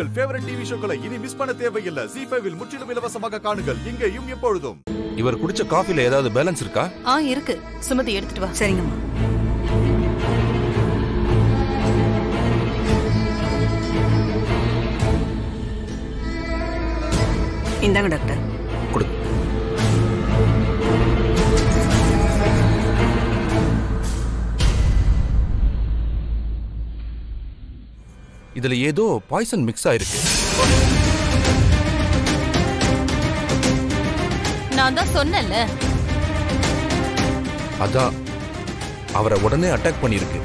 உங்கள் favourite TV ஷோக்களை இனி miss பண்ண தேவையில்லை. ஜி ஃபைவில் முற்றிலும் இலவசமாக காணுங்கள். இங்கேயும் எப்பொழுதும். இவர் குடிச்ச காஃபில ஏதாவது பேலன்ஸ் இருக்கா? ஆ இருக்கு. சுமதி எடுத்துட்டு வா. சரிங்கம்மா. இந்தாங்க டாக்டர். இதுல ஏதோ பாய்சன் மிக்ஸ் ஆயிருக்கு. நான் தான் சொன்னேன்ல. அதான். அவரை உடனே அட்டாக் பண்ணியிருக்கு.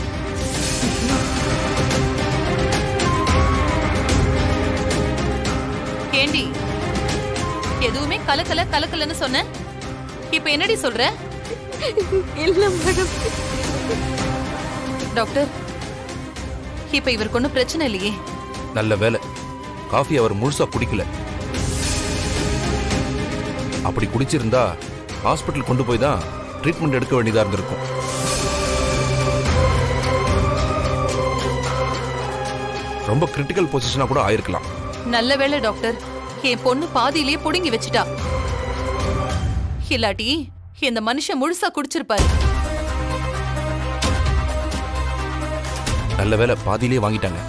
கேண்டி எதுவுமே கலக்கல கலக்கலன்னு சொன்ன இப்ப என்னடி சொல்ற? இல்ல மேடம். டாக்டர் இப்ப இவருக்கு ஒண்ணும் பிரச்சனை இல்லையே. நல்ல வேலை. காஃபி அவர் முழுசா குடிக்கல. அப்படி குடிச்சிருந்தா ஹாஸ்பிட்டல் கொண்டு போய் தான் ட்ரீட்மெண்ட் எடுக்க வேண்டியதா இருந்திருக்கும். ரொம்ப கிரிட்டிக்கல் பொசிஷனா கூட ஆயிருக்கலாம். நல்ல வேளை டாக்டர் என் பொண்ணு பாதியிலேயே புடுங்கி வச்சுட்டா. இல்லாட்டி இந்த மனுஷன் முழுசா குடிச்சிருப்பாரு. நல்ல வேலை பாதியிலே வாங்கிட்டாங்க.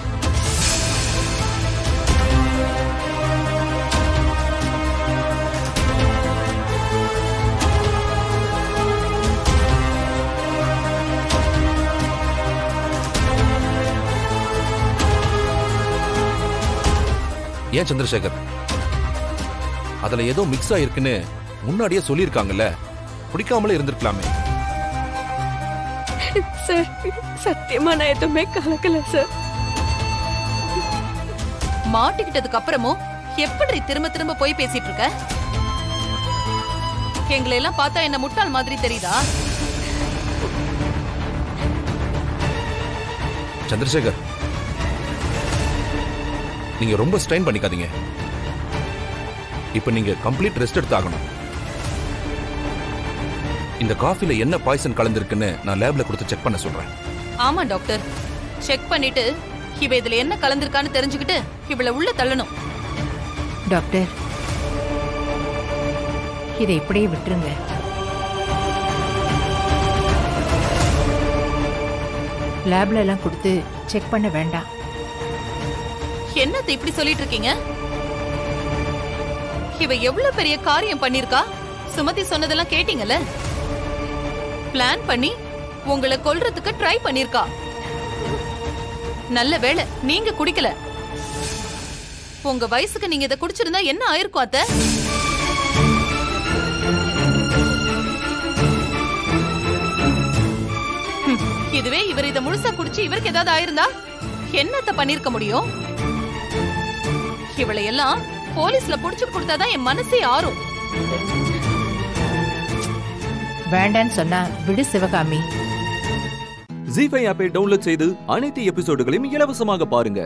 ஏன் சந்திரசேகர்? அதுல ஏதோ மிக்ஸ் ஆயிருக்குன்னு முன்னாடியே சொல்லியிருக்காங்கல்ல. பிடிக்காமலே இருந்திருக்கலாமே. சார் சத்தியமா நான் எதுவுமே கலக்கல சார். மாட்டிக்கிட்டதுக்கு அப்புறமும் எப்படி திரும்ப திரும்ப போய் பேசிட்டு இருக்க? எங்களை எல்லாம் பார்த்தா என்ன முட்டாள் மாதிரி தெரியுதா? சந்திரசேகர் நீங்க ரொம்ப ஸ்ட்ரெயின் பண்ணிக்காதீங்க. இப்ப நீங்க கம்ப்ளீட் ரெஸ்ட் எடுத்தாகணும். இந்த காஃபில என்ன பாய்சன் கலந்திருக்குன்னு நான் லேப்ல கொடுத்து செக் பண்ண சொல்றேன். ஆமா டாக்டர். செக் பண்ணிட்டு இவ இதுல என்ன கலந்திருக்கான்னு தெரிஞ்சுக்கிட்டு இவள உள்ள தள்ளணும். டாக்டர் இதை இப்படியே விட்டுருங்க. லேப்ல எல்லாம் கொடுத்து செக் பண்ண வேண்டாம். என்னத்த இப்படி சொல்லிட்டு இருக்கீங்க இவ எவ்வளவு பெரிய காரியம் பண்ணிருக்கா? சுமதி சொன்னதெல்லாம் கேட்டீங்கல்ல? பிளான் பண்ணி உங்களை கொல்றதுக்கு ட்ரை பண்ணிருக்கா. நல்ல வேளை நீங்க குடிக்கல. உங்க வயசுக்கு நீங்க இதை குடிச்சிருந்தா என்ன ஆயிருக்கும் அத்த? இதுவே இவர் இதை முழுசா குடிச்சு இவருக்கு ஏதாவது ஆயிருந்தா என்னத்த பண்ணிருக்க முடியும்? இவளை எல்லாம் போலீஸ்ல புடிச்சு கொடுத்தாதான் என் மனசே ஆறும். வேண்டான்னு சொன்னா விடு சிவகாமி. ஜி ஃபைவ் ஆப்பை டவுன்லோட் செய்து அனைத்து எபிசோடுகளையும் இலவசமாக பாருங்க.